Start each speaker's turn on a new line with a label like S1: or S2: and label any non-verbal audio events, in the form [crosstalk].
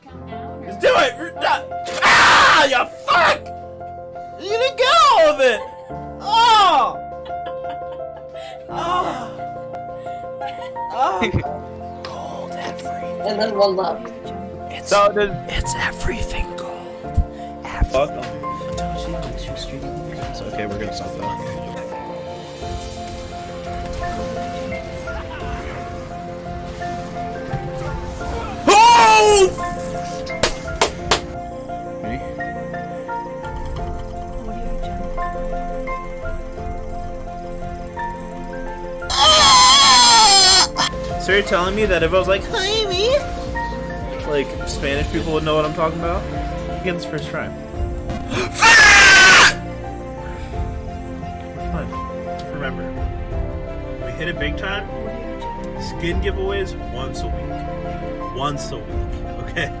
S1: gonna come down? Or...
S2: Just do it! Ah! You fuck! You didn't get all of it! Oh! Oh! Oh! Gold everything.
S3: And then one left.
S2: It's,
S4: So does
S2: it's everything gold.
S4: fuck.
S2: Okay, we're gonna stop that. Oh! So you're telling me that if I was like, hi me, like Spanish people would know what I'm talking about? Get this first try. [gasps] Ah! We're fine. Remember, we hit it big time. Skin giveaways once a week. Once a week, okay?